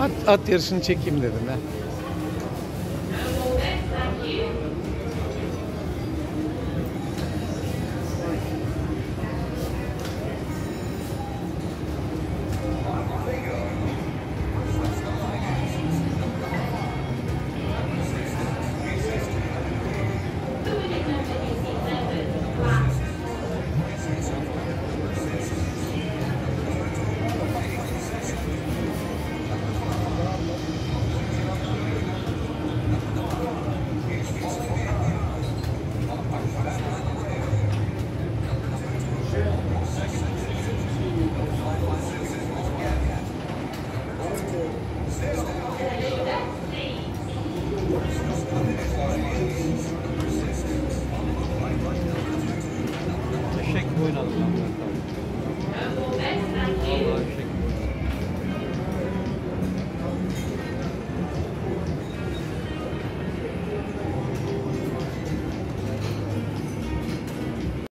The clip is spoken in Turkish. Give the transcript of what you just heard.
At, at yarışını çekeyim dedim ben. ごいなと思って。